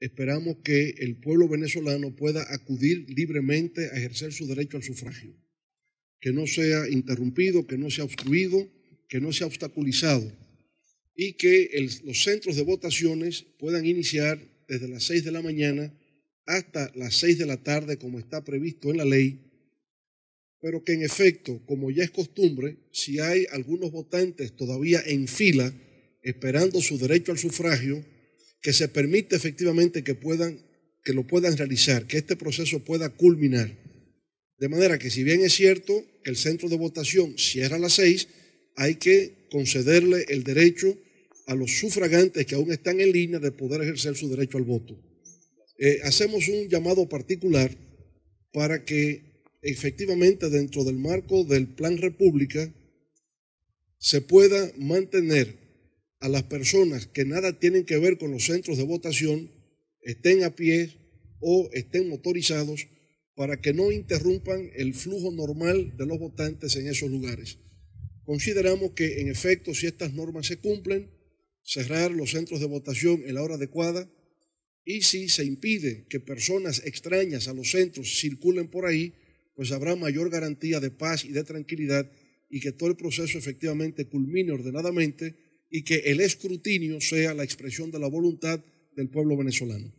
esperamos que el pueblo venezolano pueda acudir libremente a ejercer su derecho al sufragio, que no sea interrumpido, que no sea obstruido, que no sea obstaculizado y que los centros de votaciones puedan iniciar desde las 6 de la mañana hasta las 6 de la tarde como está previsto en la ley, pero que en efecto, como ya es costumbre, si hay algunos votantes todavía en fila esperando su derecho al sufragio, que se permite efectivamente que puedan que lo puedan realizar, que este proceso pueda culminar. De manera que si bien es cierto que el centro de votación cierra a las seis, hay que concederle el derecho a los sufragantes que aún están en línea de poder ejercer su derecho al voto. Eh, hacemos un llamado particular para que efectivamente dentro del marco del Plan República se pueda mantener a las personas que nada tienen que ver con los centros de votación, estén a pie o estén motorizados, para que no interrumpan el flujo normal de los votantes en esos lugares. Consideramos que, en efecto, si estas normas se cumplen, cerrar los centros de votación en la hora adecuada y si se impide que personas extrañas a los centros circulen por ahí, pues habrá mayor garantía de paz y de tranquilidad y que todo el proceso efectivamente culmine ordenadamente y que el escrutinio sea la expresión de la voluntad del pueblo venezolano.